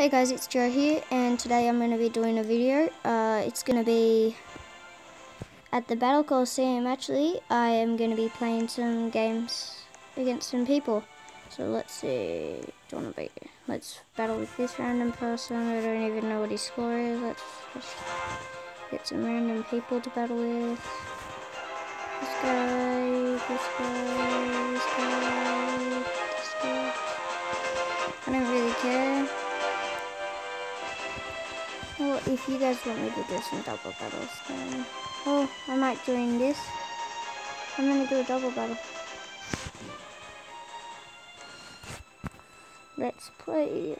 Hey guys, it's Joe here, and today I'm going to be doing a video. Uh, it's going to be at the Battle Coliseum. Actually, I am going to be playing some games against some people. So let's see. Do want to be? Let's battle with this random person. I don't even know what his score is. Let's just get some random people to battle with. This guy, this guy, this guy, if you guys want me to do some double battles, then... Oh, I might join this. I'm gonna do a double battle. Let's play.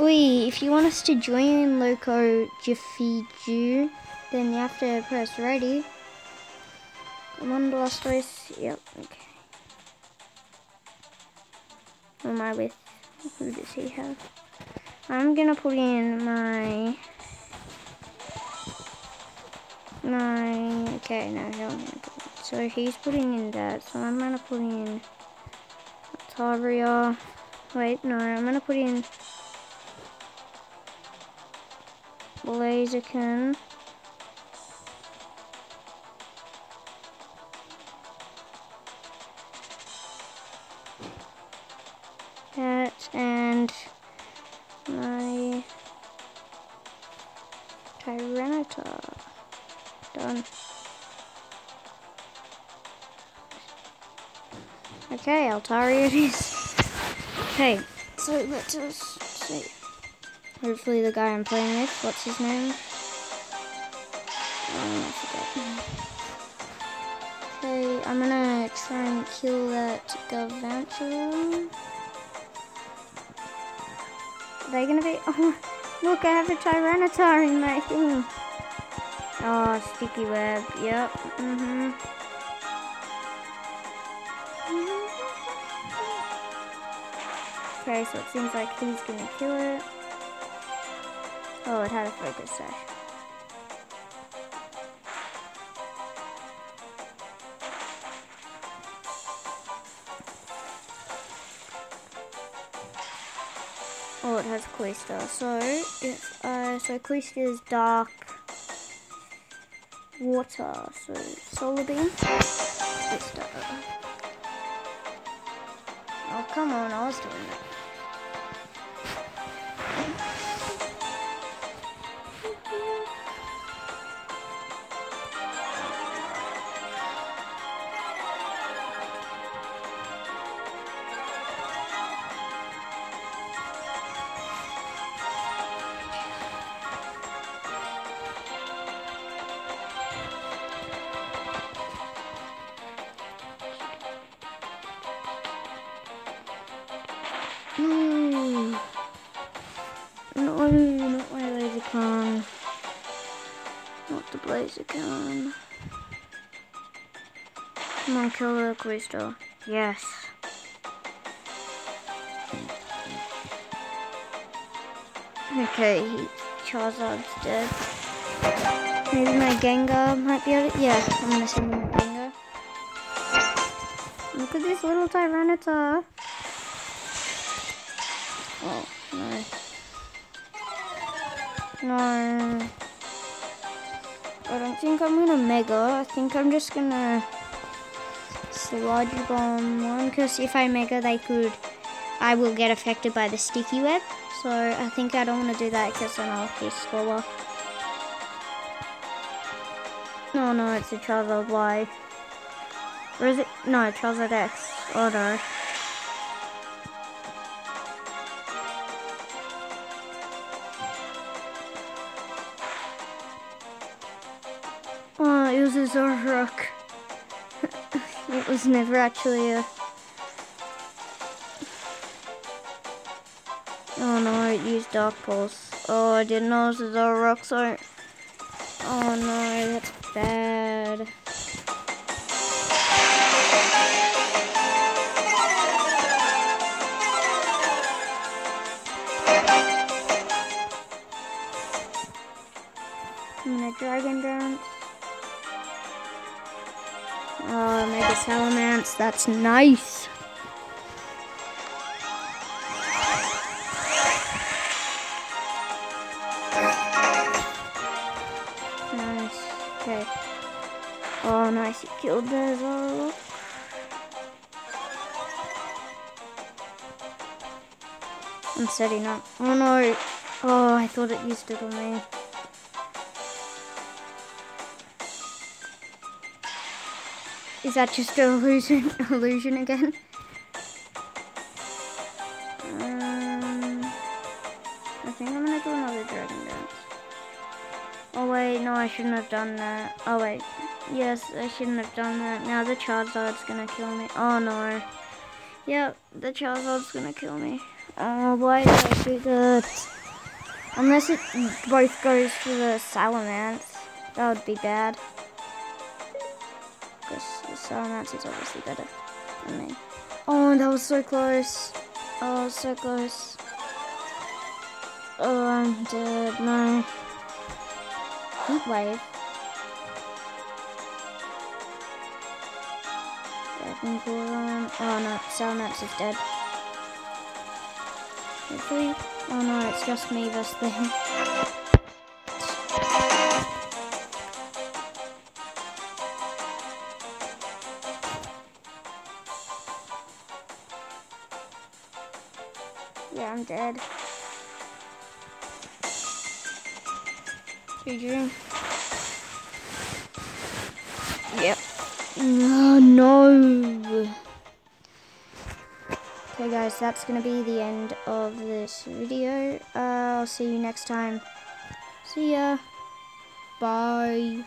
Oi, if you want us to join Loco Jiffy then you have to press ready. Come on, Blastoise. Yep, okay. Who am I with? Who does he have? I'm gonna put in my... My... Okay, no, he So he's putting in that, so I'm gonna put in... Taria. Wait, no, I'm gonna put in... Blaziken. That and my Tyranitar. Done. Okay, Altaria it is. Okay, so let's see. Hopefully the guy I'm playing with, what's his name? Oh. Okay, I'm gonna try and kill that Galvantula. Are they gonna be? Oh, look, I have a Tyranitar in my thing. Oh, sticky web. Yep. Mhm. okay, so it seems like he's gonna kill it. Oh, it had a focus sash. Oh, it has Cloyster. So, if uh, so Cloyster is dark water. So, Solar Beam. Oh, come on, I was doing that. Not the Blaziken. Come on, kill the Crystal. Yes. Okay, Charizard's dead. Maybe my Gengar might be able to, yeah, I'm gonna send my Gengar. Look at this little Tyranitar. Oh, no. No. I don't think I'm gonna Mega. I think I'm just gonna Sludge Bomb one. Because if I Mega, they could... I will get affected by the Sticky Web. So I think I don't want to do that because then I'll be slower. No, no, it's a Charizard Y. Or is it? No, Charizard X. Oh no. Was a Zoroark. it was never actually a... Oh no, it used Dark Pulse. Oh, I didn't know it was a Zoroark, so... Oh no, that's bad. Oh, Salamence. That's nice. Nice. Okay. Oh, nice. You killed all. I'm setting up. Oh no. Oh, I thought it used it on me. Is that just an illusion, illusion again? Um, I think I'm gonna do another dragon dance. Oh wait, no, I shouldn't have done that. Oh wait, yes, I shouldn't have done that. Now the Charizard's gonna kill me. Oh no. Yep, the Charizard's gonna kill me. Oh, why did I do that? Unless it both goes for the Salamence, that would be bad because Salamence is obviously better than me. Oh, that was so close. Oh, so close. Oh, I'm dead. No. Heat wave. Oh no, Salamence is dead. Hopefully. Oh no, it's just me versus them. Yeah, I'm dead. GG. Yep. No, no. Okay guys, that's going to be the end of this video. Uh, I'll see you next time. See ya. Bye.